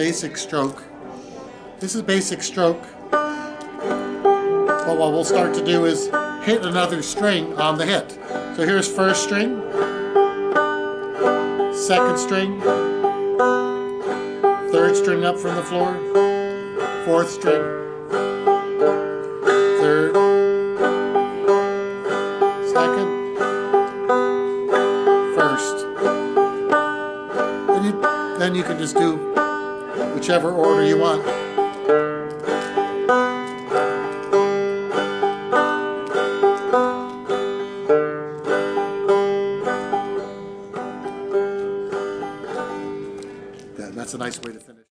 basic stroke. This is basic stroke. But what we'll start to do is hit another string on the hit. So here's first string, second string, third string up from the floor, fourth string, third, second, first. Then you, then you can just do whichever order you want. That's a nice way to finish.